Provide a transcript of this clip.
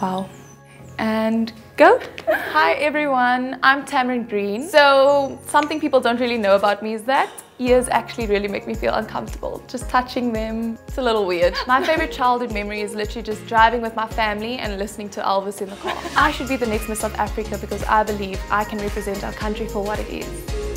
Wow. And go. Hi everyone, I'm Tamaryn Green. So something people don't really know about me is that ears actually really make me feel uncomfortable. Just touching them, it's a little weird. My favorite childhood memory is literally just driving with my family and listening to Elvis in the car. I should be the next Miss South Africa because I believe I can represent our country for what it is.